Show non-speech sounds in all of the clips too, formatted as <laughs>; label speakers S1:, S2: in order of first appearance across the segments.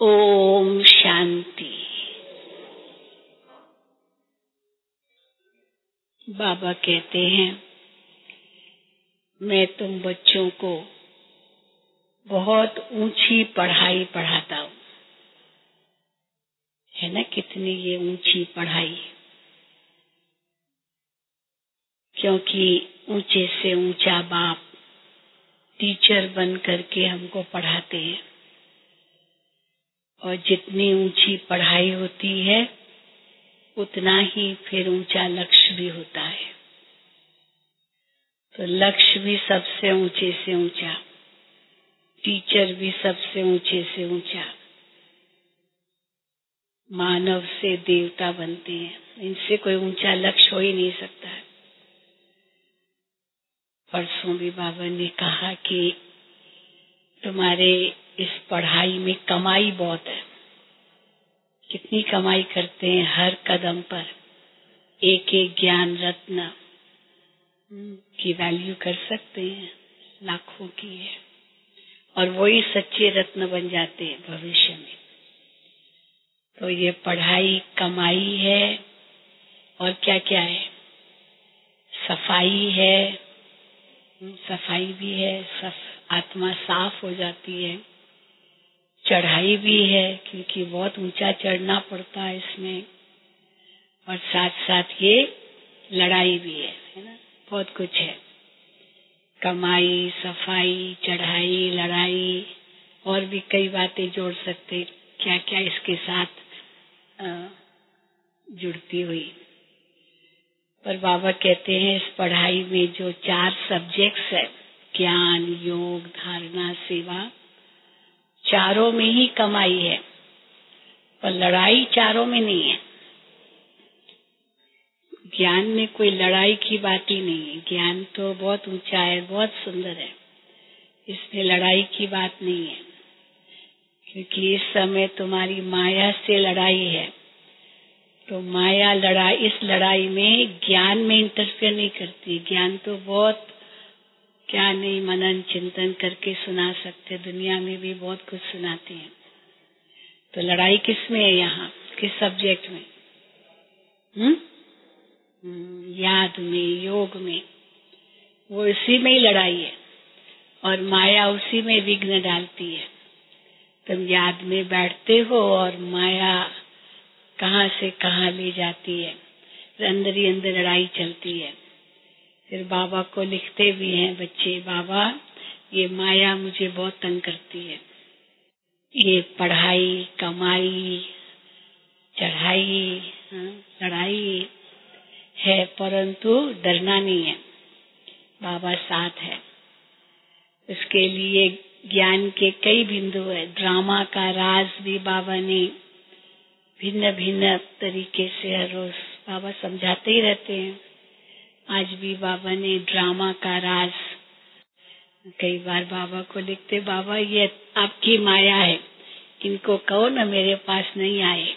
S1: ओम शांति। बाबा कहते हैं, मैं तुम बच्चों को बहुत ऊँची पढ़ाई पढ़ाता हूँ। है ना कितनी ये ऊँची पढ़ाई? क्योंकि ऊँचे से ऊँचा बाप टीचर बन करके हमको पढ़ाते हैं। और जितनी ऊँची पढ़ाई होती है, उतना ही फिर ऊँचा लक्ष्य भी होता है। तो लक्ष्य भी सबसे ऊँचे से ऊँचा, टीचर भी सबसे ऊँचे से ऊँचा, मानव से देवता बनते हैं। इनसे कोई ऊँचा लक्ष्य हो ही नहीं सकता है। परसों भी बाबा ने कहा कि तुम्हारे इस पढ़ाई में कमाई बहुत है। कितनी कमाई करते हैं हर कदम पर। एक एक ज्ञान रत्न की वैल्यू कर सकते हैं, लाखों की है। और वही सच्चे रत्न बन जाते हैं भविष्य में। तो ये पढ़ाई कमाई है और क्या क्या है? सफ़ाई है, सफ़ाई भी है, सफ आत्मा साफ़ हो जाती है। चढ़ाई भी है, क्योंकि बहुत ऊँचा चढ़ना पड़ता है इसमें। और साथ साथ ये लड़ाई भी है है ना? बहुत कुछ है। कमाई, सफ़ाई, चढ़ाई, लड़ाई, और भी कई बातें जोड़ सकते क्या क्या इसके साथ जुड़ती हुई। पर बाबा कहते हैं, इस पढ़ाई में जो चार सब्जेक्ट्स है, ज्ञान, योग, धारणा, सेवा चारों में ही कमाई है, पर लड़ाई चारों में नहीं है। ज्ञान में कोई लड़ाई की बात ही नहीं है। ज्ञान तो बहुत ऊँचा है, बहुत सुंदर है। इसमें लड़ाई की बात नहीं है, क्योंकि इस समय तुम्हारी माया से लड़ाई है। तो माया लड़ाई, इस लड़ाई में ज्ञान में इंटरफेयर नहीं करती। ज्ञान तो बहुत क्या नहीं मनन चिंतन करके सुना सकते, दुनिया में भी बहुत कुछ सुनाते हैं। तो लड़ाई किसमें है यहाँ? किस सब्जेक्ट में? हम्म? याद में, योग में। वो इसी में ही लड़ाई है और माया उसी में विघ्न डालती है। तुम याद में बैठते हो और माया कहाँ से कहाँ ले जाती है? अंदर ही अंदर लड़ाई चलती है। फिर बाबा को लिखते भी हैं बच्चे, बाबा, ये माया मुझे बहुत तंग करती है। ये पढ़ाई, कमाई, चढ़ाई लड़ाई है, परंतु डरना नहीं है। बाबा साथ है। इसके लिए ज्ञान के कई बिंदु है। ड्रामा का राज भी बाबा ने भिन्न भिन्न तरीके से हर रोज बाबा समझाते ही रहते हैं। आज भी बाबा ने ड्रामा का राज कई बार बाबा को लिखते, बाबा, ये आपकी माया है। इनको कहो ना मेरे पास नहीं आए?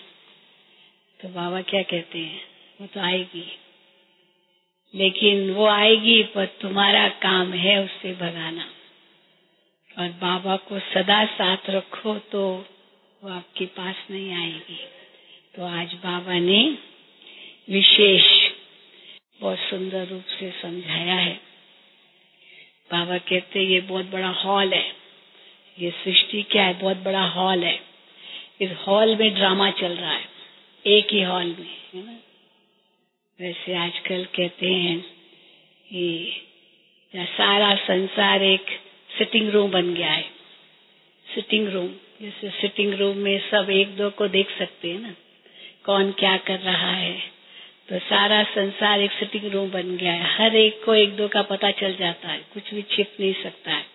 S1: तो बाबा क्या कहते हैं? वो तो आएगी। लेकिन वो आएगी, पर तुम्हारा काम है उससे भगाना। और बाबा को सदा साथ रखो तो वो आपके पास नहीं आएगी। तो आज बाबा ने विशेष बहुत सुंदर रूप से समझाया है। बाबा कहते ये बहुत बड़ा हॉल है। ये सृष्टि क्या है? बहुत बड़ा हॉल है। इस हॉल में ड्रामा चल रहा है। एक ही हॉल में, है ना? वैसे आजकल कहते हैं कि सारा संसार एक सिटिंग रूम बन गया है। सिटिंग रूम जैसे सिटिंग रूम में सब एक दो को देख सकते हैं ना। कौन क्या कर रहा है? तो सारा संसार एक सिटिंग रूम बन गया है। हर एक को एक दो का पता चल जाता है। कुछ भी छिप नहीं सकता है।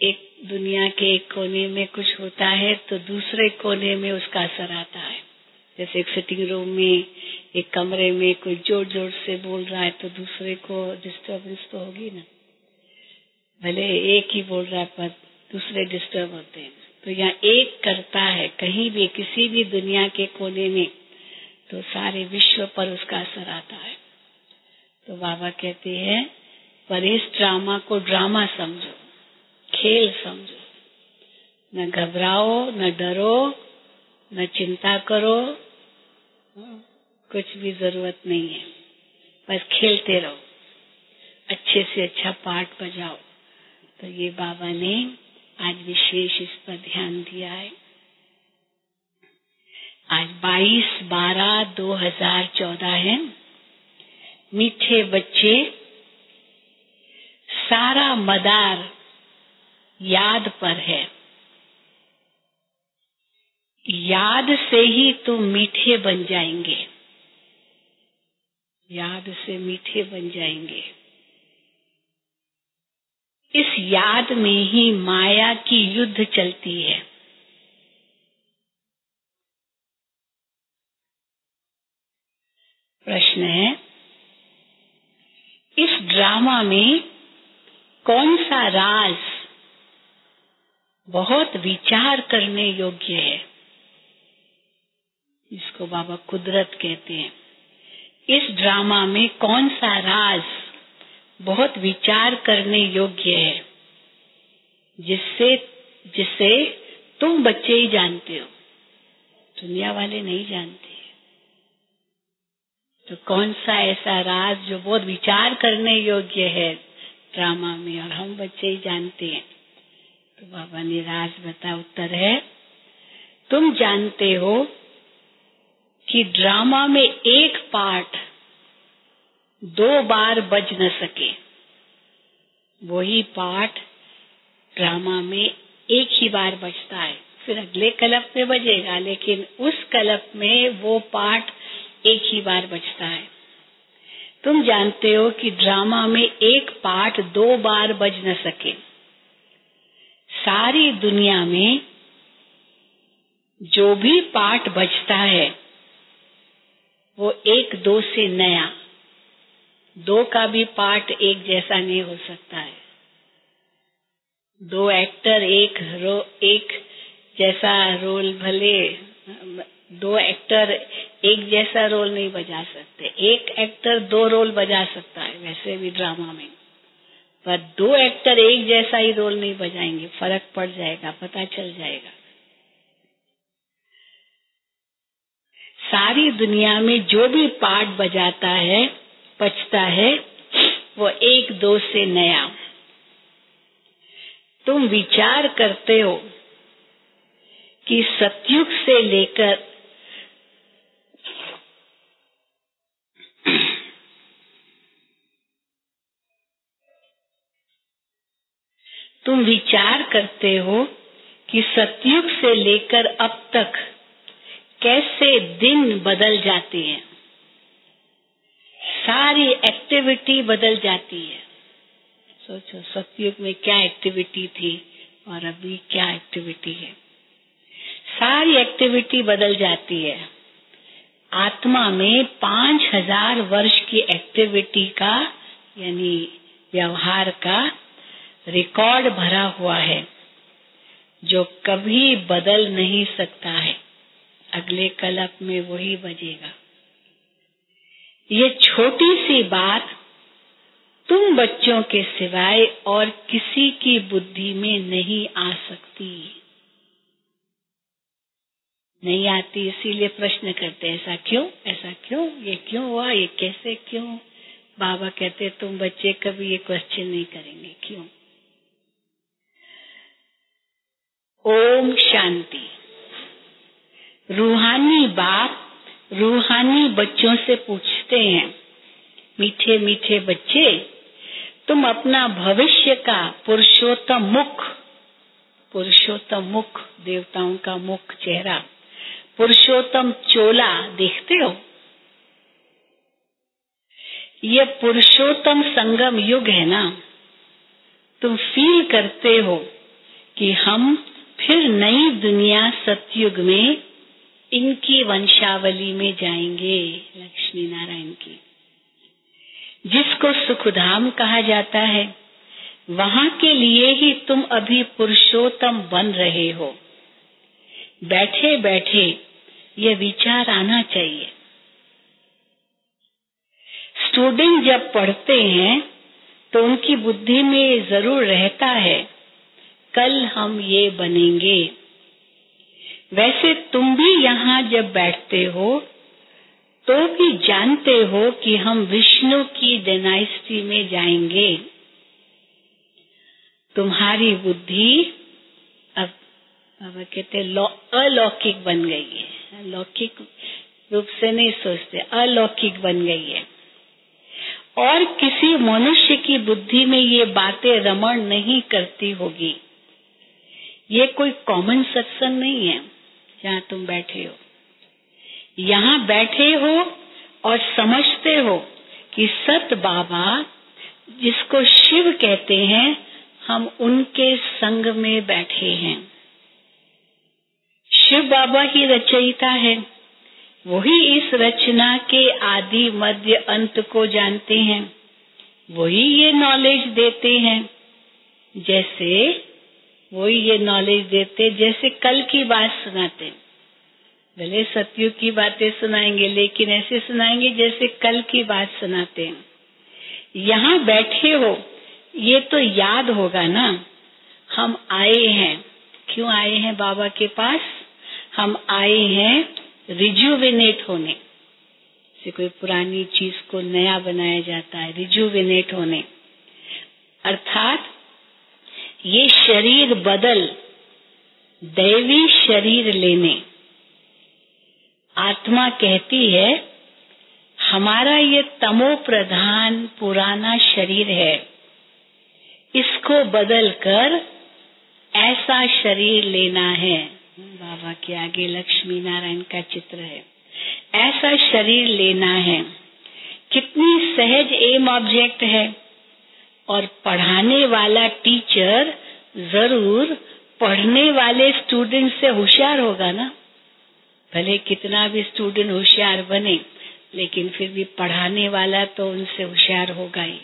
S1: एक दुनिया के एक कोने में कुछ होता है तो दूसरे कोने में उसका असर आता है। जैसे एक सिटिंग रूम में एक कमरे में कोई ज़ोर ज़ोर से बोल रहा है तो दूसरे को डिस्टर्बेंस तो होगी ना। भले एक ही बोल रहा है, पर दूसरे डिस्टर्ब होते हैं। तो यहाँ एक करता है, कहीं भी, किसी भी दुनिया के कोने में। तो सारे विश्व पर उसका असर आता है। तो बाबा कहते हैं, पर इस ड्रामा को ड्रामा समझो, खेल समझो। न घबराओ, न डरो, न चिंता करो, कुछ भी ज़रूरत नहीं है। बस खेलते रहो। अच्छे से अच्छा पाठ बजाओ। तो ये बाबा ने आज विशेष इस पर ध्यान दिया है। आज 22 बारह 2014 है। मीठे बच्चे, सारा मदार याद पर है। याद से ही तुम मीठे बन जाएँगे। याद से मीठे बन जाएँगे। इस याद में ही माया की युद्ध चलती है। प्रश्न है, इस ड्रामा में कौन सा राज बहुत विचार करने योग्य है? इसको बाबा कुदरत कहते हैं। इस ड्रामा में कौन सा राज बहुत विचार करने योग्य है? जिससे जिसे तुम बच्चे ही जानते हो। दुनिया वाले नहीं जानते। तो कौन सा ऐसा राज जो बहुत विचार करने योग्य है ड्रामा में? और हम बच्चे ही जानते हैं। तो बाबा ने राज बता उत्तर है, तुम जानते हो कि ड्रामा में एक पार्ट दो बार बज न सके। वही पाठ ड्रामा में एक ही बार बजता है। फिर अगले कलप में बजेगा, लेकिन उस कलप में वो पाठ एक ही बार बजता है। तुम जानते हो कि ड्रामा में एक पार्ट दो बार बज न सके। सारी दुनिया में जो भी पार्ट बजता है, वो एक दो से नया। दो का भी पार्ट एक जैसा नहीं हो सकता है। दो एक्टर एक रो, एक जैसा रोल भले दो एक्टर एक जैसा रोल नहीं बजा सकते। एक एक्टर दो रोल बजा सकता है, वैसे भी ड्रामा में। पर दो एक्टर एक जैसा ही रोल नहीं बजाएँगे, फ़र्क पड़ जाएगा, पता चल जाएगा। सारी दुनिया में जो भी पार्ट बजाता है बचता है, वो एक दो से नया। तुम विचार करते हो कि सतयुग से लेकर तुम विचार करते हो कि सतयुग से लेकर अब तक कैसे दिन बदल जाते हैं? सारी एक्टिविटी बदल जाती है। सोचो, सतयुग में क्या एक्टिविटी थी और अभी क्या एक्टिविटी है? सारी एक्टिविटी बदल जाती है। आत्मा में पाँच हज़ार वर्ष की एक्टिविटी का, यानी व्यवहार का रिकॉर्ड भरा हुआ है, जो कभी बदल नहीं सकता है। अगले कलप में वही बजेगा। ये छोटी सी बात तुम बच्चों के सिवाय और किसी की बुद्धि में नहीं आ सकती। नहीं आती, इसीलिए प्रश्न करते ऐसा क्यों? ऐसा क्यों? ये क्यों हुआ? ये कैसे क्यों? बाबा कहते तुम बच्चे कभी ये क्वेश्चन नहीं करेंगे। क्यों? ओम शांति। रूहानी बाप रूहानी बच्चों से पूछते हैं, मीठे मीठे बच्चे, तुम अपना भविष्य का पुरुषोत्तम मुख पुरुषोत्तम मुख, देवताओं का मुख चेहरा, पुरुषोत्तम चोला देखते हो? ये पुरुषोत्तम संगम युग है ना। तुम फील करते हो कि हम फिर नई दुनिया सतयुग में इनकी वंशावली में जाएँगे लक्ष्मी नारायण की। जिसको सुखधाम कहा जाता है, वहाँ के लिए ही तुम अभी पुरुषोत्तम बन रहे हो। बैठे बैठे ये विचार आना चाहिए। स्टूडेंट जब पढ़ते हैं तो उनकी बुद्धि में ज़रूर रहता है कल हम ये बनेंगे। वैसे तुम भी यहाँ जब बैठते हो तो भी जानते हो कि हम विष्णु की डेनाइस्टी में जाएँगे। तुम्हारी बुद्धि अब अब कहते अलौकिक बन गई है। अलौकिक रूप से नहीं सोचते, अलौकिक बन गई है। और किसी मनुष्य की बुद्धि में ये बातें रमण नहीं करती होगी। ये कोई कॉमन सत्संग नहीं है, जहाँ तुम बैठे हो। यहाँ बैठे हो और समझते हो कि सत बाबा, जिसको शिव कहते हैं, हम उनके संग में बैठे हैं। शिव बाबा ही रचयिता है। वही इस रचना के आदि मध्य अंत को जानते हैं। वही ये नॉलेज देते हैं। जैसे वही ये नॉलेज देते जैसे कल की बात सुनाते। भले सत्युग की बातें सुनाएँगे, लेकिन ऐसे सुनाएँगे जैसे कल की बात सुनाते। हैं यहाँ बैठे हो, ये तो याद होगा ना। हम आए हैं। क्यों आए हैं बाबा के पास? हम आए हैं रिजुविनेट होने। से कोई पुरानी चीज़ को नया बनाया जाता है रिजुविनेट होने। अर्थात ये शरीर बदल, दैवी शरीर लेने। आत्मा कहती है, हमारा ये तमो प्रधान पुराना शरीर है। इसको बदल कर ऐसा शरीर लेना है। बाबा के आगे लक्ष्मी नारायण का चित्र है। ऐसा शरीर लेना है। कितनी सहज एम ऑब्जेक्ट है। और पढ़ाने वाला टीचर ज़रूर पढ़ने वाले स्टूडेंट से होशियार होगा ना? भले कितना भी स्टूडेंट होशियार बने, लेकिन फिर भी पढ़ाने वाला तो उनसे होशियार होगा ही।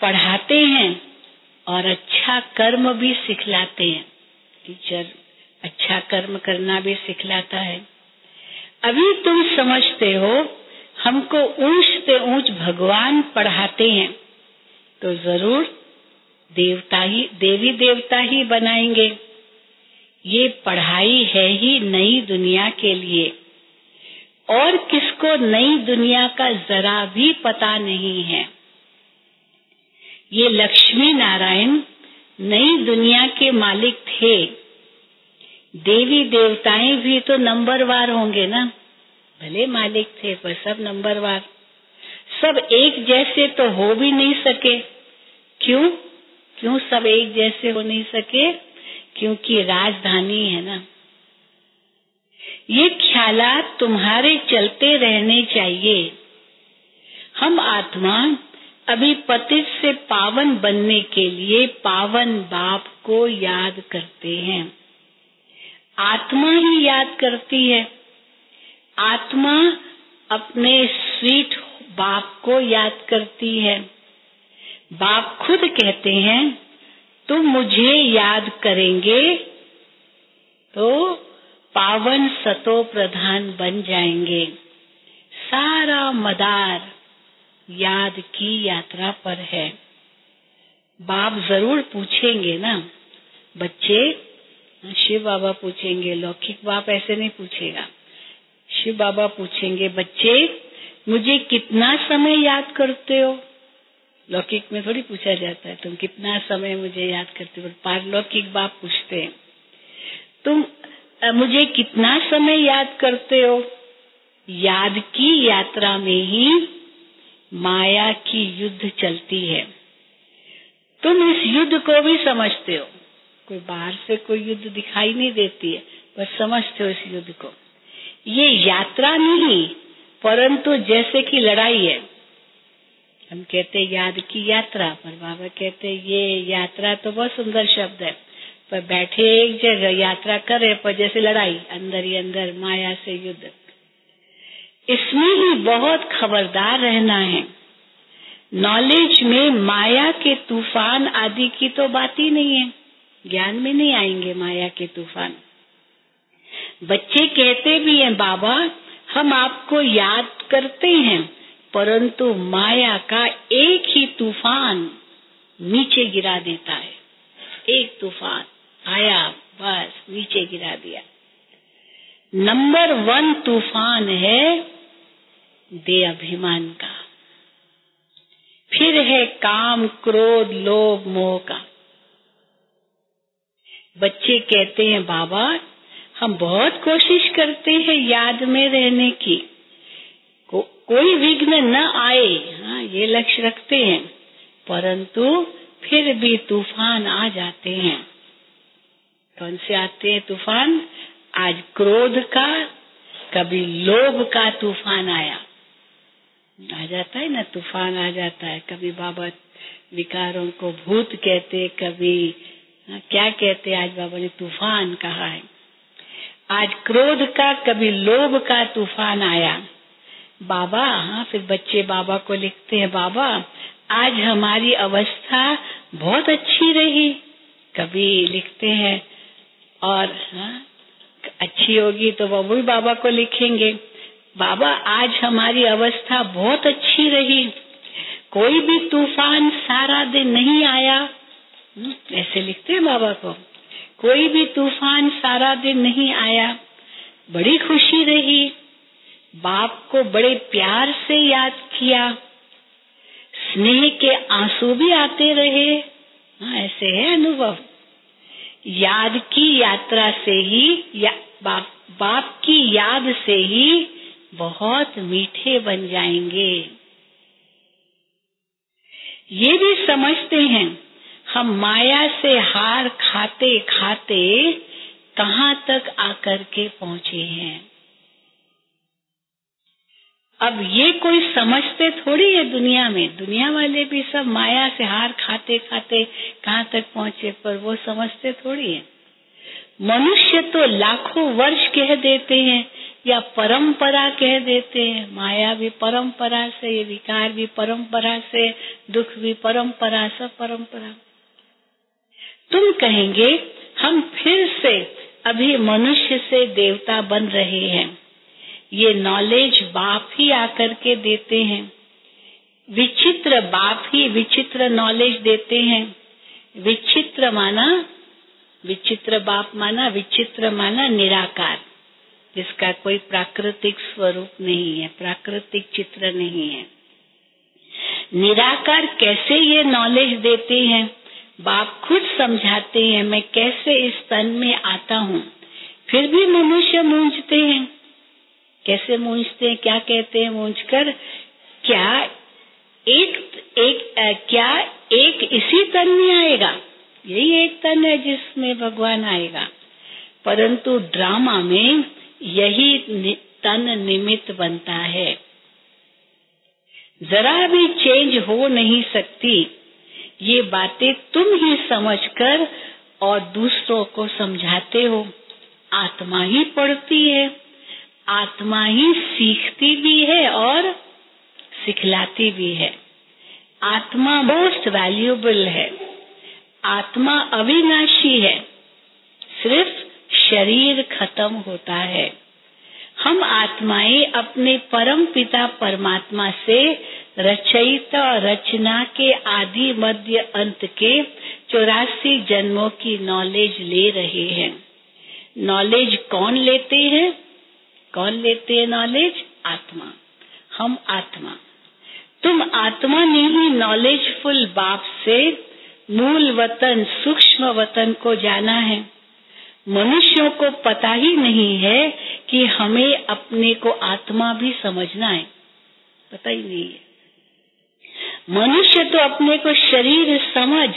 S1: पढ़ाते हैं और अच्छा कर्म भी सिखलाते हैं। टीचर अच्छा कर्म करना भी सिखलाता है। अभी तुम समझते हो, हमको ऊंच से ऊंच भगवान पढ़ाते हैं। तो ज़रूर देवता ही, देवी देवता ही बनाएँगे। ये पढ़ाई है ही नई दुनिया के लिए। और किसको नई दुनिया का जरा भी पता नहीं है। ये लक्ष्मी नारायण नई दुनिया के मालिक थे। देवी देवताएँ भी तो नंबरवार होंगे ना। भले मालिक थे, पर सब नंबरवार सब एक जैसे तो हो भी नहीं सके। क्यों? क्यों सब एक जैसे हो नहीं सके? क्योंकि राजधानी है ना। ये ख्यालात तुम्हारे चलते रहने चाहिए। हम आत्मा अभी पतित से पावन बनने के लिए पावन बाप को याद करते हैं। आत्मा ही याद करती है। आत्मा अपने स्वीट बाप को याद करती है। बाप खुद कहते हैं, तुम मुझे याद करेंगे तो पावन सतो प्रधान बन जाएँगे। सारा मदार याद की यात्रा पर है। बाप ज़रूर पूछेंगे ना। बच्चे, शिव बाबा पूछेंगे, लौकिक बाप ऐसे नहीं पूछेगा। शिव बाबा पूछेंगे, बच्चे मुझे कितना समय याद करते हो? लौकिक में थोड़ी पूछा जाता है, तुम कितना समय मुझे याद करते हो? पारलौकिक बाप पूछते हैं, तुम मुझे कितना समय याद करते हो? याद की यात्रा में ही माया की युद्ध चलती है। तुम इस युद्ध को भी समझते हो। कोई बाहर से कोई युद्ध दिखाई नहीं देती है पर समझते हो इस युद्ध को। ये यात्रा नहीं परंतु जैसे कि लड़ाई है, हम कहते याद की यात्रा, पर बाबा कहते ये यात्रा तो बहुत सुंदर शब्द है, पर बैठे एक जगह, यात्रा करे, पर जैसे लड़ाई, अंदर ही अंदर, माया से युद्ध। इसमें ही बहुत खबरदार रहना है। नॉलेज में माया के तूफ़ान आदि की तो बात ही नहीं है, ज्ञान में नहीं आएँगे माया के तूफ़ान। बच्चे कहते भी हैं, बाबा हम आपको याद करते हैं, परंतु माया का एक ही तूफ़ान नीचे गिरा देता है। एक तूफ़ान आया, बस नीचे गिरा दिया। नंबर वन तूफ़ान है दे अभिमान का। फिर है काम, क्रोध, लोभ, मोह का। बच्चे कहते हैं, बाबा हम बहुत कोशिश करते हैं याद में रहने की। को, कोई विघ्न न आए हाँ ये लक्ष्य रखते हैं। परंतु फिर भी तूफ़ान आ जाते हैं। कौन से आते हैं तूफ़ान? आज क्रोध का कभी लोभ का तूफ़ान आया। आ जाता है ना तूफ़ान आ जाता है। कभी बाबा विकारों को भूत कहते कभी हाँ, क्या कहते आज बाबा ने तूफ़ान कहा है। आज क्रोध का कभी लोभ का तूफ़ान आया। बाबा हाँ फिर बच्चे बाबा को लिखते हैं बाबा आज हमारी अवस्था बहुत अच्छी रही। कभी लिखते हैं और हाँ अच्छी होगी तो वो भी बाबा को लिखेंगे। बाबा आज हमारी अवस्था बहुत अच्छी रही। कोई भी तूफ़ान सारा दिन नहीं आया। हम्म, ऐसे लिखते हैं बाबा को। कोई भी तूफ़ान सारा दिन नहीं आया। बड़ी खुशी रही। बाप को बड़े प्यार से याद किया। स्नेह के आँसू भी आते रहे। हाँ ऐसे है अनुभव। याद की यात्रा से ही या, बाप, बाप की याद से ही बहुत मीठे बन जाएँगे। ये भी समझते हैं हम माया से हार खाते खाते कहाँ तक आकर के पहुँचे हैं? अब ये कोई समझते थोड़ी है दुनिया में। दुनिया वाले भी सब माया से हार खाते खाते कहाँ तक पहुँचे, पर वो समझते थोड़ी है। मनुष्य तो लाखों वर्ष कह देते हैं या परंपरा कह देते हैं। माया भी परंपरा से ये विकार भी परंपरा से, दुख भी परंपरा, सब परंपरा। तुम कहेंगे, हम फिर से अभी मनुष्य से देवता बन रहे हैं। ये नॉलेज बाप ही आकर के देते हैं। विचित्र बाप ही विचित्र नॉलेज देते हैं। विचित्र माना, विचित्र बाप माना, विचित्र माना निराकार, जिसका कोई प्राकृतिक स्वरूप नहीं है, प्राकृतिक चित्र नहीं है। निराकार कैसे ये नॉलेज देते हैं? बाप खुद समझाते हैं मैं कैसे इस तन में आता हूँ? फिर भी मनुष्य मूंझते हैं। कैसे मूंझते हैं? क्या कहते हैं मूंझ कर क्या एक एक आ, क्या एक इसी तन में आएगा? यही एक तन है जिसमें भगवान आएगा। परंतु ड्रामा में यही नि, तन निमित्त बनता है। जरा भी चेंज हो नहीं सकती। ये बातें तुम ही समझकर और दूसरों को समझाते हो। आत्मा ही पढ़ती है, आत्मा ही सीखती भी है और सिखलाती भी है। आत्मा मोस्ट वैल्यूबल है, आत्मा अविनाशी है, सिर्फ़ शरीर खत्म होता है। हम आत्माएँ अपने परम पिता परमात्मा से रचयिता रचना के आदि मध्य अंत के चौरासी जन्मों की नॉलेज ले रहे हैं। नॉलेज कौन लेते हैं? कौन लेते हैं नॉलेज आत्मा। हम आत्मा। तुम आत्मा ने ही नॉलेजफुल बाप से मूल वतन, सूक्ष्म वतन को जाना है। मनुष्यों को पता ही नहीं है कि हमें अपने को आत्मा भी समझना है। पता ही नहीं है। मनुष्य तो अपने को शरीर, समझ,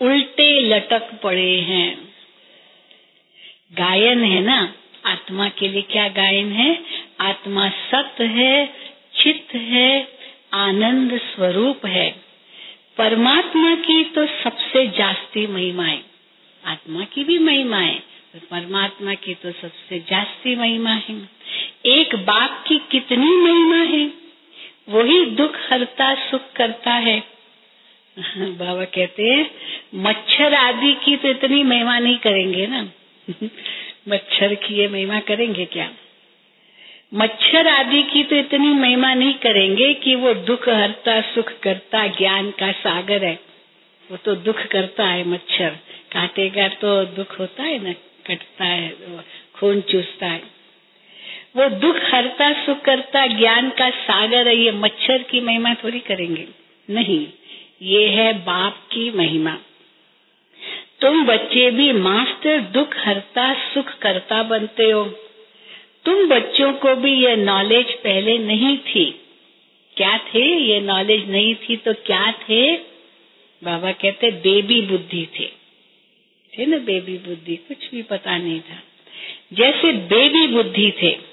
S1: उल्टे लटक पड़े हैं। गायन है ना? आत्मा के लिए क्या गायन है? आत्मा सत्य है, चित्त है, आनंद स्वरूप है। परमात्मा की तो सबसे जास्ती महिमा है। आत्मा की भी महिमा है परमात्मा की तो सबसे जास्ती महिमा है। एक बाप की कितनी महिमा है? वही दुख, हरता, सुख करता है। <laughs> बाबा कहते हैं, मच्छर आदि की तो इतनी महिमा नहीं करेंगे ना। <laughs> मच्छर की ये महिमा करेंगे क्या? मच्छर आदि की तो इतनी महिमा नहीं करेंगे कि वो दुख, हरता, सुख करता, ज्ञान का सागर है। वो तो दुख करता है मच्छर। काटेगा तो दुख होता है ना, कटता है, खून चूसता है। वो दुख, हरता सुख करता ज्ञान का सागर है, ये मच्छर की महिमा थोड़ी करेंगे। नहीं, ये है बाप की महिमा। तुम बच्चे भी मास्टर, दुख, हरता सुख करता बनते हो। तुम बच्चों को भी ये नॉलेज पहले नहीं थी। क्या थे? ये नॉलेज नहीं थी तो क्या थे? बाबा कहते, बेबी बुद्धि थे। थे ना बेबी बुद्धि? कुछ भी पता नहीं था। जैसे बेबी बुद्धि थे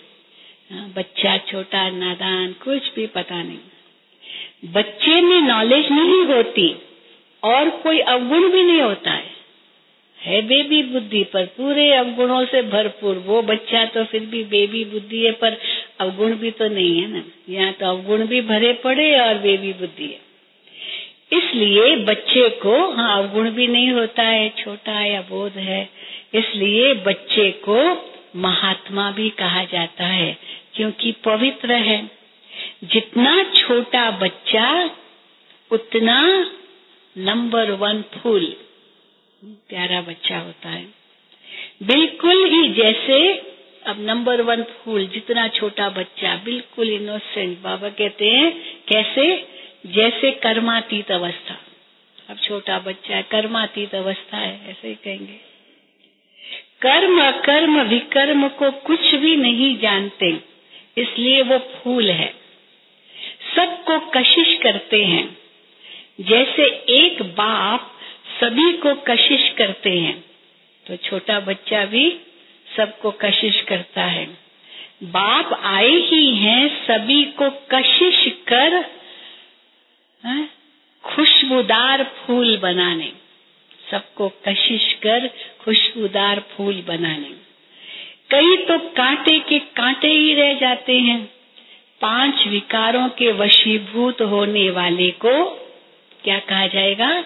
S1: बच्चा छोटा, नादान, कुछ भी पता नहीं। बच्चे में नॉलेज नहीं होती और कोई अवगुण भी नहीं होता है। है बेबी बुद्धि, पर पूरे अवगुणों से भरपूर। वो बच्चा तो फिर भी बेबी बुद्धि है, पर अवगुण भी तो नहीं है ना। यहाँ तो अवगुण भी भरे पड़े और बेबी बुद्धि है। इसलिए बच्चे को हाँ अवगुण भी नहीं होता है, छोटा या बोध है। इसलिए बच्चे को महात्मा भी कहा जाता है। क्योंकि पवित्र है। जितना छोटा बच्चा, उतना नंबर वन फूल। प्यारा बच्चा होता है। बिल्कुल ही जैसे अब नंबर वन फूल, जितना छोटा बच्चा, बिल्कुल इनोसेंट बाबा कहते हैं, कैसे? जैसे कर्मातीत अवस्था। अब छोटा बच्चा है, कर्मातीत अवस्था है, ऐसे ही कहेंगे। कर्म अकर्म विकर्म को कुछ भी नहीं जानते। इसलिए वो फूल है। सबको कशिश करते हैं। जैसे एक बाप सभी को कशिश करते हैं तो छोटा बच्चा भी सबको कशिश करता है। बाप आए ही हैं सभी को कशिश कर हाँ, खुशबूदार फूल बनाने। सबको कशिश कर खुशबूदार फूल बनाने। कई तो कांटे के कांटे ही रह जाते हैं। पाँच विकारों के वशीभूत होने वाले को क्या कहा जाएगा?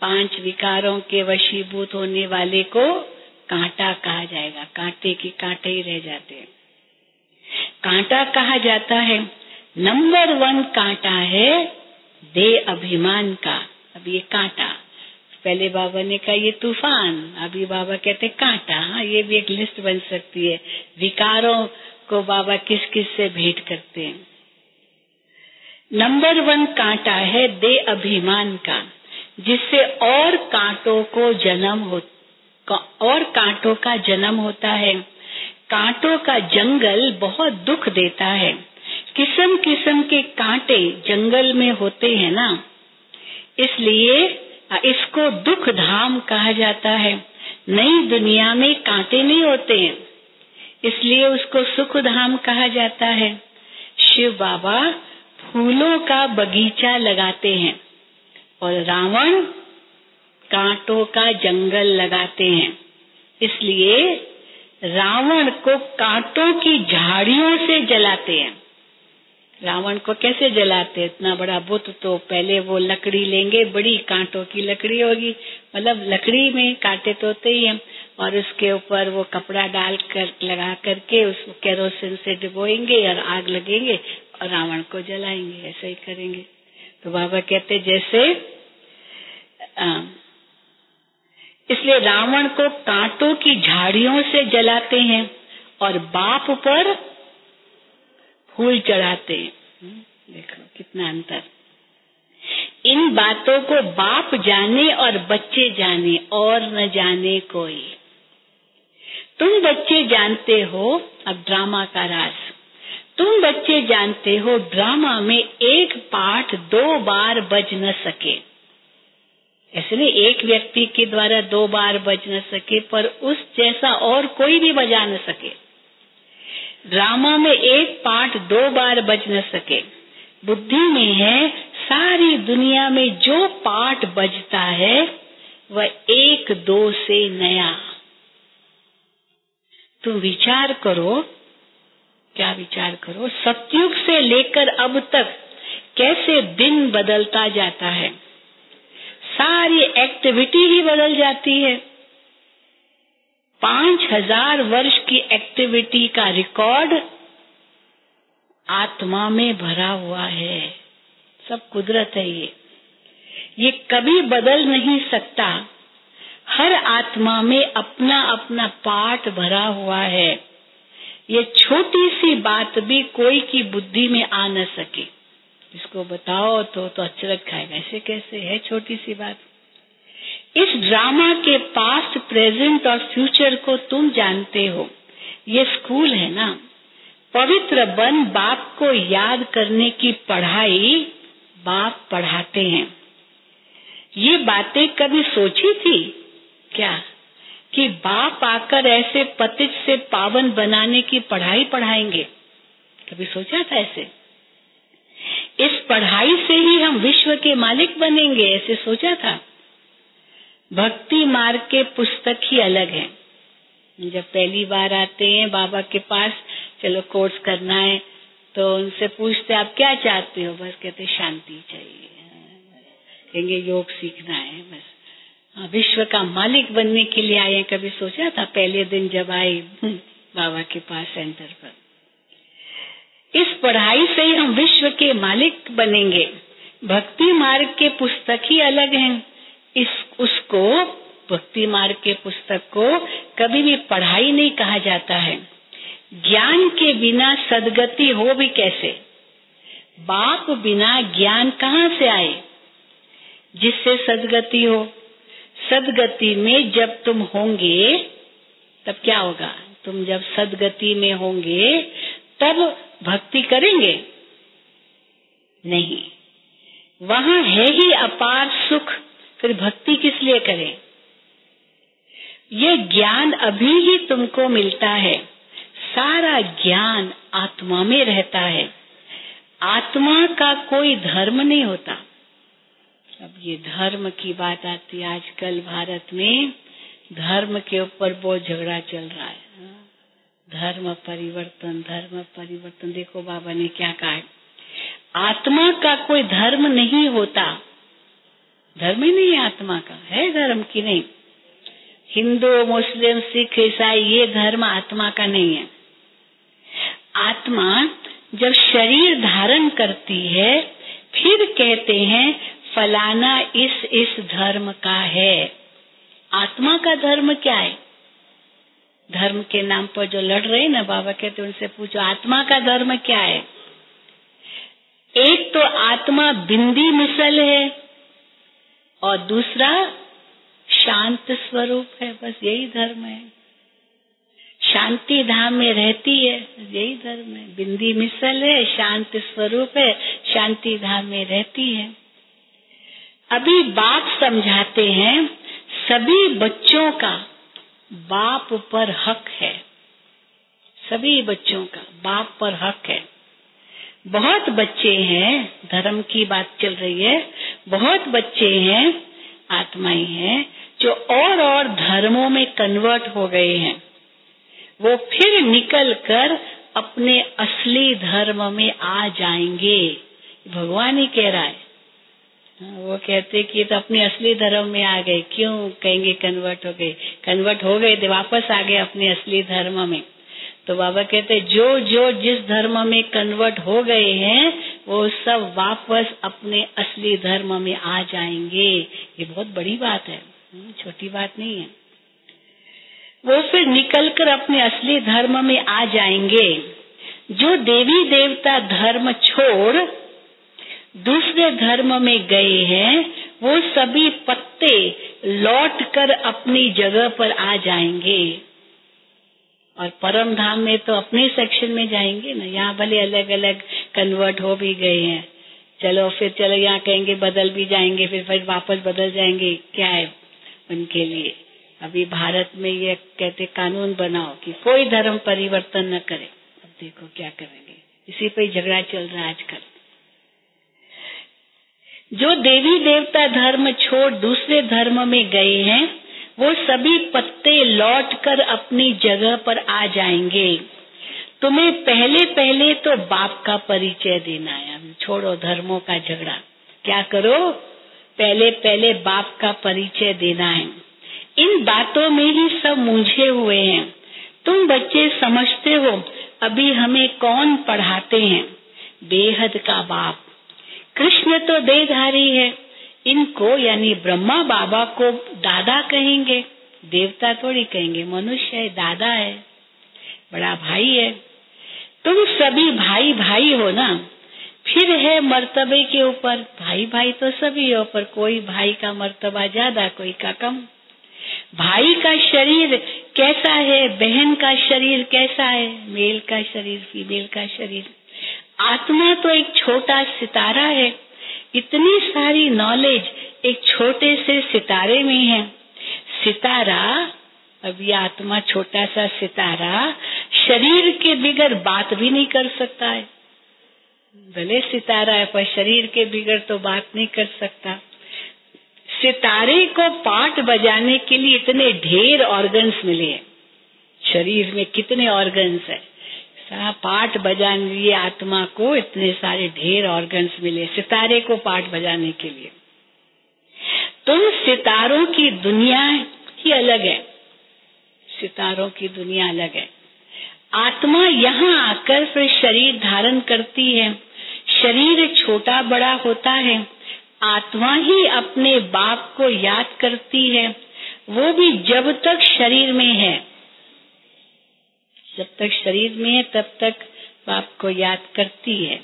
S1: पाँच विकारों के वशीभूत होने वाले को कांटा कहा जाएगा। कांटे के कांटे ही रह जाते हैं। कांटा कहा जाता है, नंबर वन कांटा है दे अभिमान का। अब ये कांटा। पहले बाबा ने कहा, ये तूफ़ान। अभी बाबा कहते कांटा। हाँ ये भी एक लिस्ट बन सकती है। विकारों को बाबा किस किस से भेंट करते हैं। नंबर वन कांटा है दे अभिमान का, जिससे और कांटों को जन्म हो और कांटों का जन्म होता है। कांटों का जंगल बहुत दुख देता है। किस्म किस्म के कांटे जंगल में होते हैं ना, इसलिए इसको दुख धाम कहा जाता है। नई दुनिया में कांटे नहीं होते हैं, इसलिए उसको सुख धाम कहा जाता है। शिव बाबा फूलों का बगीचा लगाते हैं और रावण कांटों का जंगल लगाते हैं। इसलिए रावण को कांटों की झाड़ियों से जलाते हैं। रावण को कैसे जलाते? इतना बड़ा बुत तो पहले वो लकड़ी लेंगे, बड़ी कांटों की लकड़ी होगी। मतलब लकड़ी में कांटे तो होते ही हैं। और उसके ऊपर वो कपड़ा डाल कर लगा करके उसको केरोसिन से डिबोएँगे और आग लगेंगे और रावण को जलाएँगे। ऐसे ही करेंगे। तो बाबा कहते, जैसे इसलिए रावण को कांटों की झाड़ियों से जलाते हैं और बाप पर फूल चढ़ाते हैं। देखो कितना अंतर। इन बातों को बाप जाने और बच्चे जाने, और न जाने कोई। तुम बच्चे जानते हो, अब ड्रामा का राज। तुम बच्चे जानते हो, ड्रामा में एक पाठ दो बार बज न सके। ऐसे नहीं एक व्यक्ति के द्वारा दो बार बज न सके, पर उस जैसा और कोई भी बजा न सके। ड्रामा में एक पाठ दो बार बज न सके। बुद्धि में है, सारी दुनिया में जो पाठ बजता है, वह एक दो से नया। तुम विचार करो, क्या विचार करो? सत्युग से लेकर अब तक कैसे दिन बदलता जाता है? सारी एक्टिविटी ही बदल जाती है। पाँच हज़ार वर्ष की एक्टिविटी का रिकॉर्ड आत्मा में भरा हुआ है। सब कुदरत है ये। ये कभी बदल नहीं सकता। हर आत्मा में अपना अपना पाठ भरा हुआ है। ये छोटी सी बात भी कोई की बुद्धि में आ न सके। इसको बताओ तो तो अचरज खाएगा। ऐसे कैसे है छोटी सी बात? ड्रामा के पास्ट, प्रेजेंट और फ्यूचर को तुम जानते हो। ये स्कूल है ना? पवित्र बन बाप को याद करने की पढ़ाई बाप पढ़ाते हैं। ये बातें कभी सोची थी क्या? कि बाप आकर ऐसे पतित से पावन बनाने की पढ़ाई पढ़ाएँगे? कभी सोचा था ऐसे? इस पढ़ाई से ही हम विश्व के मालिक बनेंगे, ऐसे सोचा था? भक्ति मार्ग के पुस्तक ही अलग है। जब पहली बार आते हैं बाबा के पास चलो कोर्स करना है तो उनसे पूछते आप क्या चाहते हो? बस कहते शांति चाहिए। कहेंगे योग सीखना है बस। हाँ, विश्व का मालिक बनने के लिए आए कभी सोचा था पहले दिन जब आए <laughs> बाबा के पास सेंटर पर। इस पढ़ाई से हम विश्व के मालिक बनेंगे। भक्ति मार्ग के पुस्तक ही अलग हैं। इस, उसको, भक्ति मार्ग के पुस्तक को कभी भी पढ़ाई नहीं कहा जाता है। ज्ञान के बिना सदगति हो भी कैसे? बाप बिना ज्ञान कहाँ से आए? जिससे सदगति हो। सदगति में जब तुम होंगे, तब क्या होगा? तुम जब सदगति में होंगे, तब भक्ति करेंगे? नहीं। वहाँ है ही अपार सुख। फिर भक्ति किस लिए करें? ये ज्ञान अभी ही तुमको मिलता है। सारा ज्ञान आत्मा में रहता है। आत्मा का कोई धर्म नहीं होता। अब ये धर्म की बात आती है आजकल भारत में। धर्म के ऊपर बहुत झगड़ा चल रहा है। धर्म परिवर्तन धर्म परिवर्तन। देखो बाबा ने क्या कहा आत्मा का कोई धर्म नहीं होता। धर्म ही नहीं आत्मा का। है धर्म की नहीं? हिंदू, मुस्लिम, सिख, ईसाई, ये धर्म आत्मा का नहीं है। आत्मा जब शरीर धारण करती है, फिर कहते हैं, फलाना इस इस धर्म का है। आत्मा का धर्म क्या है? धर्म के नाम पर जो लड़ रहे ना, बाबा कहते उनसे पूछो, आत्मा का धर्म क्या है? एक तो आत्मा बिंदी मिसल है और दूसरा शांत स्वरूप है, बस यही धर्म है। शांति धाम में रहती है यही धर्म है। बिंदी मिसल है, शांत स्वरूप है, शांति धाम में रहती है। अभी बाप समझाते हैं, सभी बच्चों का बाप पर हक है। सभी बच्चों का बाप पर हक है। बहुत बच्चे हैं, धर्म की बात चल रही है, बहुत बच्चे हैं, आत्माएँ हैं, जो और और धर्मों में कन्वर्ट हो गए हैं। वो फिर निकल कर अपने असली धर्म में आ जाएँगे। भगवान ही कह रहा है। वो कहते कि तो अपने असली धर्म में आ गए। क्यों? कहेंगे कन्वर्ट हो गए। कन्वर्ट हो गए वापस आ गए अपने असली धर्म में। तो बाबा कहते जो जो जिस धर्म में कन्वर्ट हो गए हैं वो सब वापस अपने असली धर्म में आ जाएँगे। ये बहुत बड़ी बात है। हम्म, छोटी बात नहीं है। वो फिर निकलकर अपने असली धर्म में आ जाएँगे। जो देवी देवता धर्म छोड़ दूसरे धर्म में गए हैं वो सभी पत्ते लौट कर अपनी जगह पर आ जाएँगे। और परम धाम में तो अपने सेक्शन में जाएँगे ना, यहाँ भले अलग अलग कन्वर्ट हो भी गए हैं। चलो फिर, चलो यहाँ कहेंगे बदल भी जाएँगे, फिर फिर वापस बदल जाएँगे, क्या है उनके लिए? अभी भारत में ये कहते कानून बनाओ कि कोई धर्म परिवर्तन न करे। अब देखो क्या करेंगे। इसी पे झगड़ा चल रहा है आजकल। जो देवी देवता धर्म छोड़ दूसरे धर्म में गए हैं वो सभी पत्ते लौट कर अपनी जगह पर आ जाएँगे। तुम्हें पहले पहले तो बाप का परिचय देना है। छोड़ो धर्मों का झगड़ा। क्या करो? पहले पहले बाप का परिचय देना है। इन बातों में ही सब मुझे हुए हैं। तुम बच्चे समझते हो, अभी हमें कौन पढ़ाते हैं? बेहद का बाप। कृष्ण तो देधारी है। इनको यानी ब्रह्मा बाबा को दादा कहेंगे, देवता थोड़ी कहेंगे, मनुष्य है, दादा है, बड़ा भाई है। तुम सभी भाई भाई हो ना, फिर है मर्तबे के ऊपर। भाई भाई तो सभी हो पर कोई भाई का मर्तबा ज़्यादा, कोई का कम। भाई का शरीर कैसा है, बहन का शरीर कैसा है, मेल का शरीर, फीमेल का शरीर। आत्मा तो एक छोटा सितारा है इतनी सारी नॉलेज एक छोटे से सितारे में है। सितारा, अभी आत्मा छोटा सा सितारा, शरीर के बिगड़ बात भी नहीं कर सकता है। भले सितारा है, पर शरीर के बिगड़ तो बात नहीं कर सकता। सितारे को पाठ बजाने के लिए इतने ढेर ऑर्गन्स मिले हैं। शरीर में कितने ऑर्गन्स है? पाठ बजाने लिए आत्मा को इतने सारे ढेर ऑर्गन्स मिले, सितारे को पाठ बजाने के लिए। तुम सितारों की दुनिया ही अलग है। सितारों की दुनिया अलग है। आत्मा यहाँ आकर फिर शरीर धारण करती है। शरीर छोटा बड़ा होता है। आत्मा ही अपने बाप को याद करती है। वो भी जब तक शरीर में है। जब तक शरीर में है, तब तक बाप को याद करती है।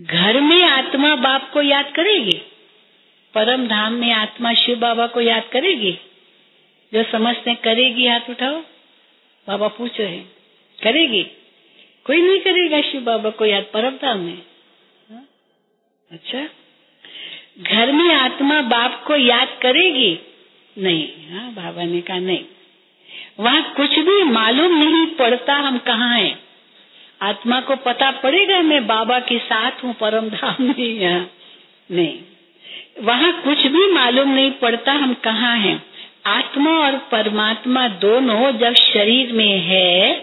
S1: घर में आत्मा बाप को याद करेगी, परम धाम में आत्मा शिव बाबा को याद करेगी। जो समझते करेगी, हाथ उठाओ, बाबा पूछ रहे करेगी? कोई नहीं करेगा शिव बाबा को याद, परम धाम में। अच्छा? घर में आत्मा बाप को याद करेगी? नहीं। हाँ बाबा ने कहा, नहीं। वहाँ कुछ भी मालूम नहीं पड़ता हम कहाँ हैं। आत्मा को पता पड़ेगा मैं बाबा के साथ हूँ, परम धाम में नहीं। वहाँ कुछ भी मालूम नहीं पड़ता हम कहाँ हैं। आत्मा और परमात्मा दोनों जब शरीर में है,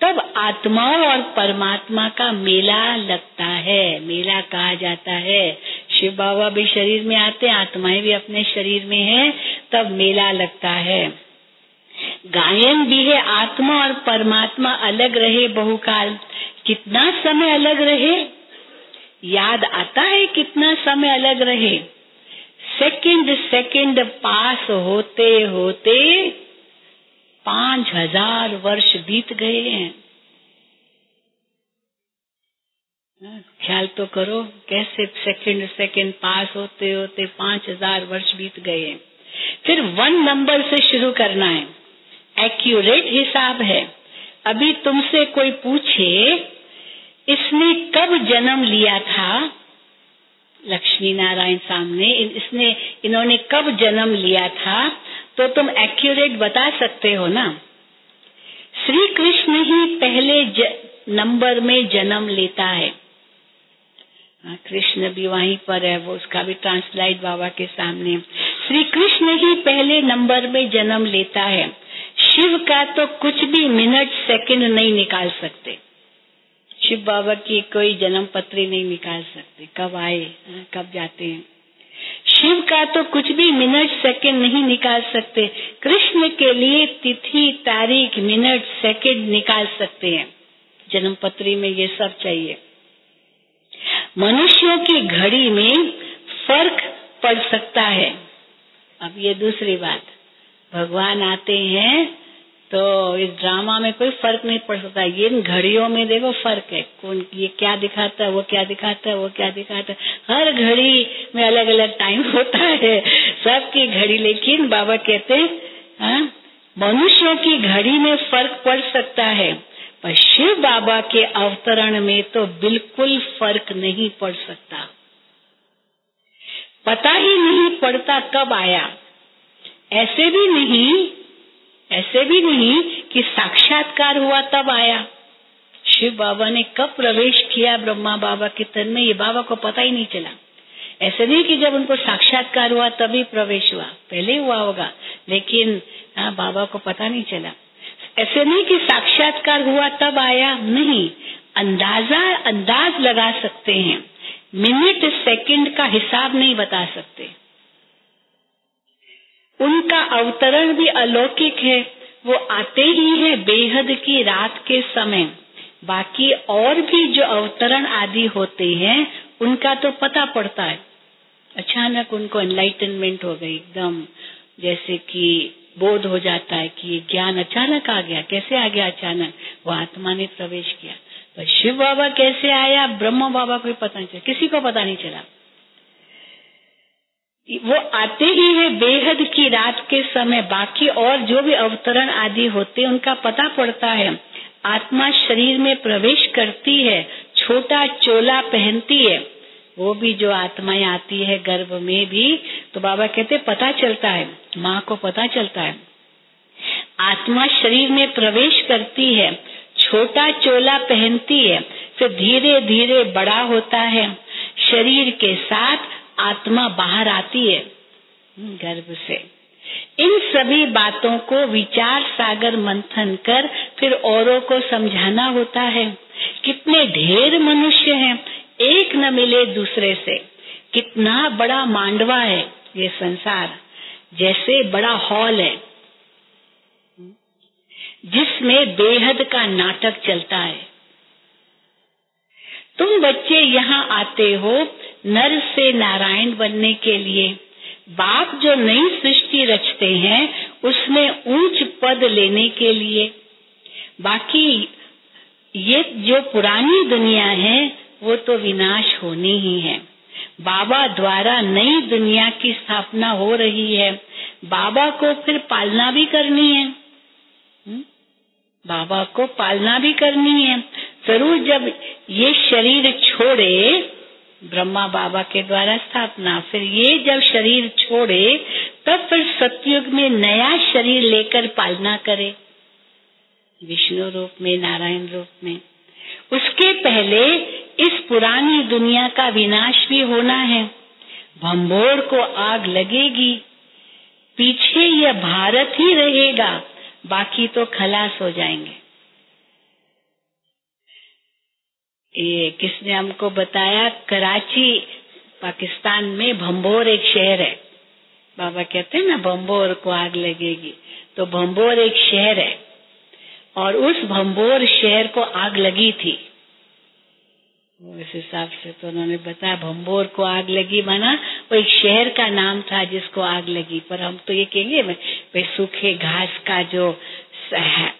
S1: तब आत्मा और परमात्मा का मेला लगता है, मेला कहा जाता है। शिव बाबा भी शरीर में आते आत्माएँ भी अपने शरीर में है, तब मेला लगता है। गायन भी है, आत्मा और परमात्मा अलग रहे, बहुकाल कितना समय अलग रहे? याद आता है कितना समय अलग रहे? सेकंड सेकंड पास होते होते पाँच हज़ार वर्ष बीत गए हैं। ख्याल तो करो, कैसे सेकंड सेकंड पास होते होते पाँच हज़ार वर्ष बीत गए फिर वन नंबर से शुरू करना है। एक्यूरेट हिसाब है। अभी तुमसे कोई पूछे इसने कब जन्म लिया था? लक्ष्मी नारायण सामने इसने इन्होंने कब जन्म लिया था? तो तुम एक्यूरेट बता सकते हो ना? श्री कृष्ण ही पहले ज, नंबर में जन्म लेता है। हाँ, कृष्ण भी वहीं पर है वो उसका भी ट्रांसलाइट बाबा के सामने। श्री कृष्ण ही पहले नंबर में जन्म लेता है। शिव का तो कुछ भी मिनट, सेकंड नहीं निकाल सकते। शिव बाबा की कोई जन्म पत्री नहीं निकाल सकते। कब आए, कब जाते हैं। शिव का तो कुछ भी मिनट, सेकंड नहीं निकाल सकते। कृष्ण के लिए तिथि, तारीख, मिनट, सेकंड निकाल सकते हैं। जन्म पत्री में ये सब चाहिए। मनुष्यों की घड़ी में फ़र्क पड़ सकता है। अब ये दूसरी बात। भगवान आते हैं तो इस ड्रामा में कोई फ़र्क नहीं पड़ सकता। ये इन घड़ियों में देखो फ़र्क है। कौन, ये क्या दिखाता है, वो क्या दिखाता है, वो क्या दिखाता है। हर घड़ी में अलग अलग टाइम होता है। सबकी घड़ी, लेकिन बाबा कहते हैं, मनुष्यों की घड़ी में फ़र्क पड़ सकता है, पर शिव बाबा के अवतरण में तो बिल्कुल फ़र्क नहीं पड़ सकता। पता ही नहीं पड़ता कब आया। ऐसे भी नहीं ऐसे भी नहीं कि साक्षात्कार हुआ तब आया। शिव बाबा ने कब प्रवेश किया ब्रह्मा बाबा के तन में, ये बाबा को पता ही नहीं चला। ऐसे नहीं कि जब उनको साक्षात्कार हुआ तभी प्रवेश हुआ, पहले हुआ होगा, लेकिन हाँ बाबा को पता नहीं चला। ऐसे नहीं कि साक्षात्कार हुआ तब आया, नहीं, अंदाज़ा, अंदाज लगा सकते हैं। मिनट, सेकंड का हिसाब नहीं बता सकते। उनका अवतरण भी अलौकिक है। वो आते ही है बेहद की रात के समय। बाकी और भी जो अवतरण आदि होते हैं, उनका तो पता पड़ता है। अचानक उनको एनलाइटनमेंट हो गई एकदम। जैसे कि बोध हो जाता है कि ज्ञान अचानक आ गया। कैसे आ गया अचानक? वो आत्मा ने प्रवेश किया। पर शिव बाबा कैसे आया? ब्रह्म बाबा को पता नहीं चला। किसी को पता नहीं चला। वो आते ही है, बेहद की रात के समय, बाकी और जो भी अवतरण आदि होते हैं, उनका पता पड़ता है। आत्मा शरीर में प्रवेश करती है, छोटा चोला पहनती है। वो भी जो आत्माएँ आती है गर्भ में भी तो बाबा कहते पता चलता है, माँ को पता चलता है। आत्मा शरीर में प्रवेश करती है, छोटा चोला पहनती है, फिर धीरे धीरे बड़ा होता है। शरीर के साथ आत्मा बाहर आती है गर्भ से। इन सभी बातों को विचार सागर मंथन कर फिर औरों को समझाना होता है। कितने ढेर मनुष्य हैं, एक न मिले दूसरे से। कितना बड़ा मांडवा है ये संसार, जैसे बड़ा हॉल है, जिसमें बेहद का नाटक चलता है। तुम बच्चे यहाँ आते हो नर से नारायण बनने के लिए। बाप जो नई सृष्टि रचते हैं, उसमें ऊंच पद लेने के लिए। बाकी ये जो पुरानी दुनिया है, वो तो विनाश होनी ही है। बाबा द्वारा नई दुनिया की स्थापना हो रही है। बाबा को फिर पालना भी करनी है। हुँ? बाबा को पालना भी करनी है। ज़रूर जब ये शरीर छोड़े ब्रह्मा बाबा के द्वारा स्थापना। फिर ये जब शरीर छोड़े, तब फिर सतयुग में नया शरीर लेकर पालना करे। विष्णु रूप में, नारायण रूप में। उसके पहले इस पुरानी दुनिया का विनाश भी होना है। भंबोर को आग लगेगी। पीछे यह भारत ही रहेगा, बाकी तो खलास हो जाएँगे। ये किसने हमको बताया? कराची, पाकिस्तान में भंबोर एक शहर है। बाबा कहते हैं ना भंबोर को आग लगेगी। तो भंबोर एक शहर है और उस भंबोर शहर को आग लगी थी। उस हिसाब से तो उन्होंने बताया, भंबोर को आग लगी माना वो एक शहर का नाम था जिसको आग लगी। पर हम तो ये कहेंगे सूखे घास का जो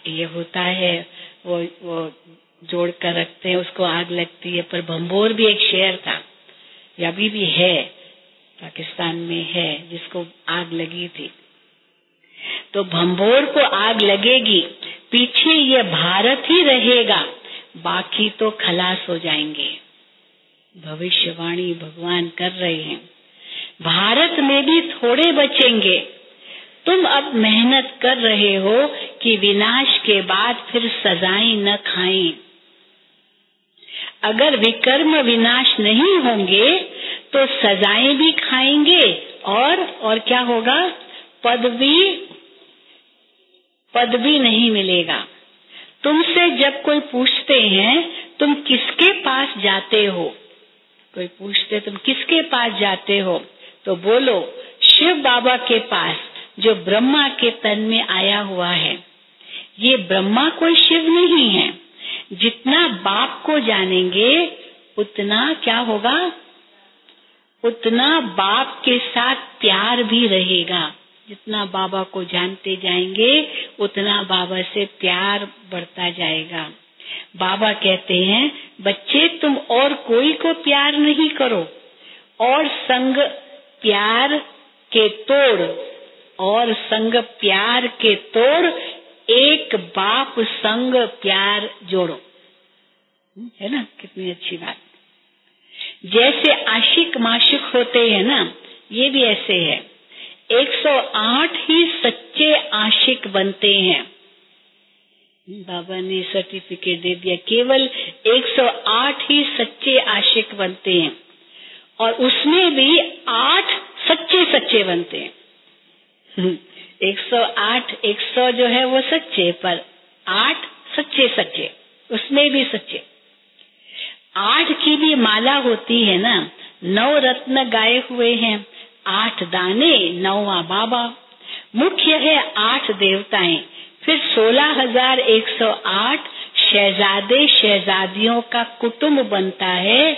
S1: ये होता है, वो वो जोड़ कर रखते हैं, उसको आग लगती है। पर भंबोर भी एक शहर था, या अभी भी है, पाकिस्तान में है, जिसको आग लगी थी। तो भंबोर को आग लगेगी, पीछे ये भारत ही रहेगा, बाकी तो खलास हो जाएँगे। भविष्यवाणी भगवान कर रहे हैं। भारत में भी थोड़े बचेंगे। तुम अब मेहनत कर रहे हो कि विनाश के बाद फिर सजाएँ न खाएँ। अगर विकर्म विनाश नहीं होंगे तो सजाएँ भी खाएँगे। और और क्या होगा? पद भी पद भी नहीं मिलेगा। तुमसे जब कोई पूछते हैं, तुम किसके पास जाते हो? कोई पूछते तुम किसके पास जाते हो? तो बोलो, शिव बाबा के पास, जो ब्रह्मा के तन में आया हुआ है। ये ब्रह्मा कोई शिव नहीं है। जितना बाप को जानेंगे, उतना क्या होगा? उतना बाप के साथ प्यार भी रहेगा। जितना बाबा को जानते जाएँगे, उतना बाबा से प्यार बढ़ता जाएगा। बाबा कहते हैं, बच्चे, तुम और कोई को प्यार नहीं करो। और संग प्यार के तोड़, और संग प्यार के तोड़ एक बाप संग प्यार जोड़ो। है ना? कितनी अच्छी बात। जैसे आशिक माशिक होते हैं ना, ये भी ऐसे है। 108 ही सच्चे आशिक बनते हैं। बाबा ने सर्टिफिकेट दे दिया। केवल 108 ही सच्चे आशिक बनते हैं। और उसमें भी आठ सच्चे सच्चे बनते हैं। 108 100 जो है वो सच्चे, पर आठ सच्चे सच्चे, उसमें भी सच्चे। आठ की भी माला होती है ना, नौ रत्न गाए हुए हैं, आठ दाने, नौवा बाबा। मुख्य है आठ देवताएँ, फिर सोलह हज़ार एक सौ आठ शहजादे शहजादियों का कुटुंब बनता है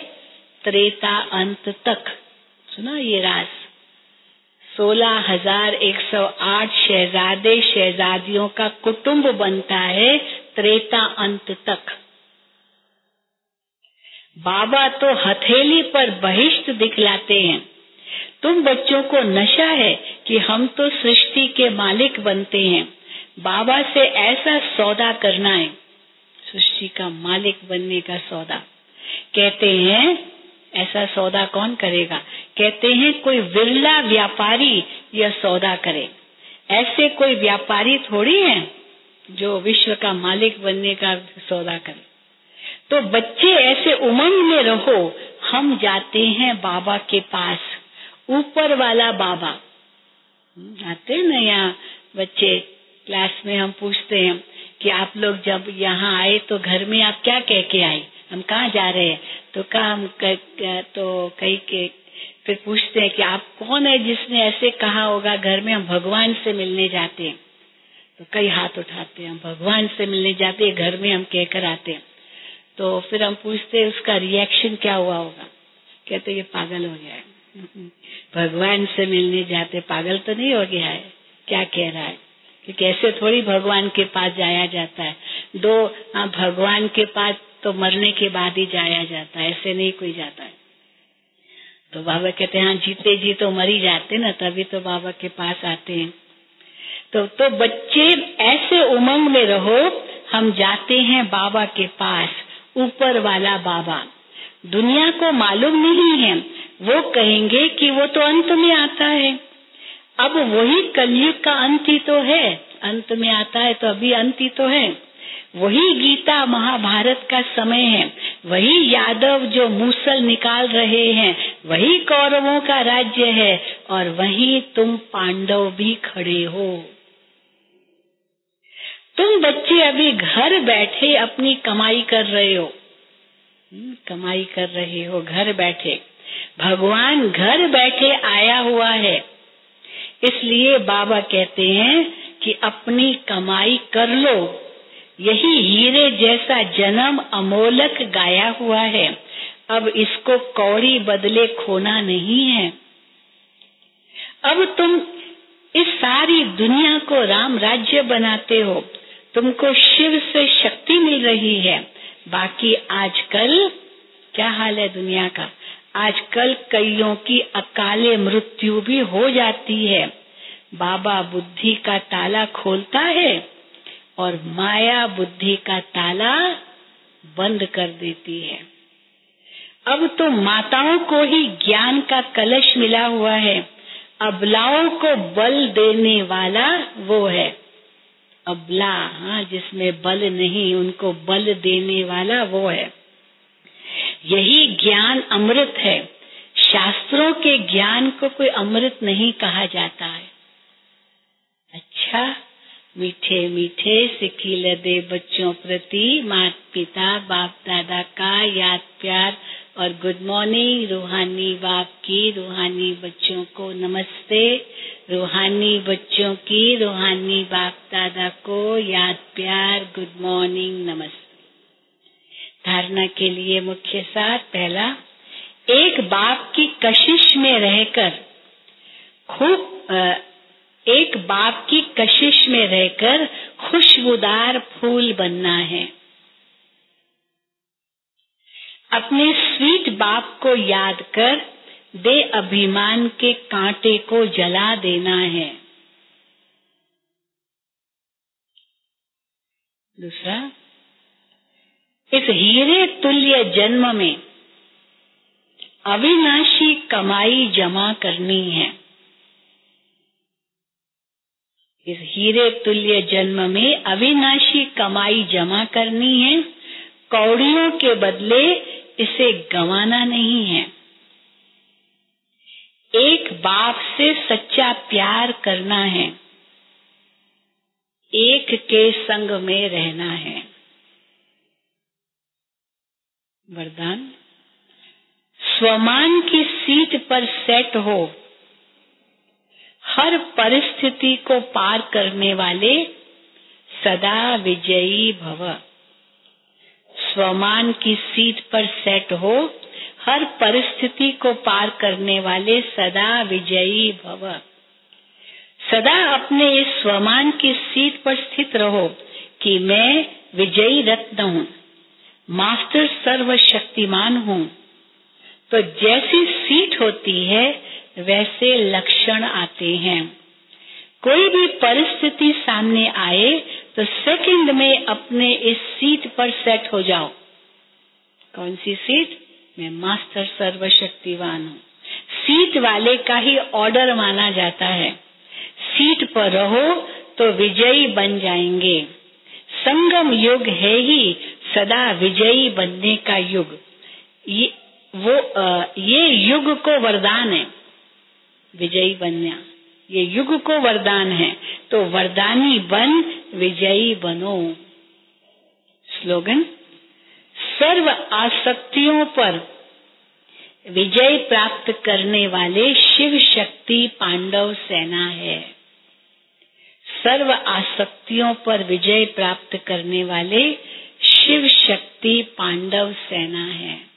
S1: त्रेता अंत तक। सुना ये राज? सोलह हज़ार एक सौ आठ शहजादे शहजादियों का कुटुंब बनता है त्रेता अंत तक। बाबा तो हथेली पर बहिष्ट दिखलाते हैं। तुम बच्चों को नशा है कि हम तो सृष्टि के मालिक बनते हैं। बाबा से ऐसा सौदा करना है। सृष्टि का मालिक बनने का सौदा। कहते हैं, ऐसा सौदा कौन करेगा? कहते हैं कोई विरला व्यापारी यह सौदा करे। ऐसे कोई व्यापारी थोड़ी है जो विश्व का मालिक बनने का सौदा करे। तो बच्चे ऐसे उमंग में रहो हम जाते हैं बाबा के पास ऊपर वाला बाबा। आते हैं ना यहाँ बच्चे क्लास में हम पूछते हैं कि आप लोग जब यहाँ आए तो घर में आप क्या कह के आए? हम कहाँ जा रहे हैं? तो कहा हम कह, तो कई के फिर पूछते हैं कि आप कौन है जिसने ऐसे कहा होगा, घर में हम भगवान से मिलने जाते हैं। तो कई हाथ उठाते हैं, हम भगवान से मिलने जाते हैं, घर में हम कहकर आते हैं। तो फिर हम पूछते हैं, उसका रिएक्शन क्या हुआ होगा? कहते ये पागल हो गया है। <laughs> भगवान से मिलने जाते, पागल तो नहीं हो गया है? क्या कह रहा है? कि कैसे थोड़ी भगवान के पास जाया जाता है। दो हाँ भगवान के पास तो मरने के बाद ही जाया जाता है, ऐसे नहीं कोई जाता है। तो बाबा कहते हैं हाँ जीते जी तो मर ही जाते ना, तभी तो बाबा के पास आते हैं। तो तो बच्चे ऐसे उमंग में रहो, हम जाते हैं बाबा के पास, ऊपर वाला बाबा। दुनिया को मालूम नहीं है, वो कहेंगे कि वो तो अंत में आता है। अब वही कलयुग का अंत ही तो है, अंत में आता है तो अभी अंत ही तो है। वही गीता महाभारत का समय है वही यादव जो मूसल निकाल रहे हैं वही कौरवों का राज्य है और वही तुम पांडव भी खड़े हो। तुम बच्चे अभी घर बैठे अपनी कमाई कर रहे हो। हम्म, कमाई कर रहे हो घर बैठे। भगवान घर बैठे आया हुआ है। इसलिए बाबा कहते हैं कि अपनी कमाई कर लो। यही हीरे जैसा जन्म अमोलक गाया हुआ है। अब इसको कौड़ी बदले खोना नहीं है। अब तुम इस सारी दुनिया को राम राज्य बनाते हो। तुमको शिव से शक्ति मिल रही है। बाकी आजकल क्या हाल है दुनिया का? आजकल कईयों की अकाले मृत्यु भी हो जाती है। बाबा बुद्धि का ताला खोलता है। और माया बुद्धि का ताला बंद कर देती है। अब तो माताओं को ही ज्ञान का कलश मिला हुआ है। अबलाओं को बल देने वाला वो है। अबला हाँ जिसमें बल नहीं, उनको बल देने वाला वो है। यही ज्ञान अमृत है। शास्त्रों के ज्ञान को कोई अमृत नहीं कहा जाता है। अच्छा मीठे मीठे सिखी लदे बच्चों प्रति माता पिता बाप दादा का याद प्यार और गुड मॉर्निंग रूहानी बाप की, रूहानी बच्चों को नमस्ते, रूहानी बच्चों की, रूहानी बाप दादा को याद प्यार गुड मॉर्निंग नमस्ते। धारणा के लिए मुख्य सार पहला, एक बाप की कशिश में रहकर खूब एक बाप की कशिश में रहकर खुशबूदार फूल बनना है। अपने स्वीट बाप को याद कर दे अभिमान के कांटे को जला देना है। दूसरा, इस हीरे तुल्य जन्म में अविनाशी कमाई जमा करनी है। इस हीरे तुल्य जन्म में अविनाशी कमाई जमा करनी है। कौड़ियों के बदले इसे गंवाना नहीं है। एक बाप से सच्चा प्यार करना है। एक के संग में रहना है। वरदान, स्वमान की सीट पर सेट हो। हर परिस्थिति को पार करने वाले सदा विजयी भव। स्वमान की सीट पर सेट हो, हर परिस्थिति को पार करने वाले सदा विजयी भव। सदा अपने इस स्वमान की सीट पर स्थित रहो कि मैं विजयी रत्न हूँ, मास्टर सर्वशक्तिमान हूँ। तो जैसी सीट होती है वैसे लक्षण आते हैं। कोई भी परिस्थिति सामने आए तो सेकंड में अपने इस सीट पर सेट हो जाओ। कौन सी सीट मैं मास्टर सर्वशक्तिवान हूँ। सीट वाले का ही ऑर्डर माना जाता है। सीट पर रहो तो विजयी बन जाएँगे। संगम युग है ही सदा विजयी बनने का युग। ये वो आ, ये युग को वरदान है। विजयी बनना ये युग को वरदान है। तो वरदानी बन, विजयी बनो। स्लोगन, सर्व आसक्तियों पर विजय प्राप्त करने वाले शिव शक्ति पांडव सेना है। सर्व आसक्तियों पर विजय प्राप्त करने वाले शिव शक्ति पांडव सेना है।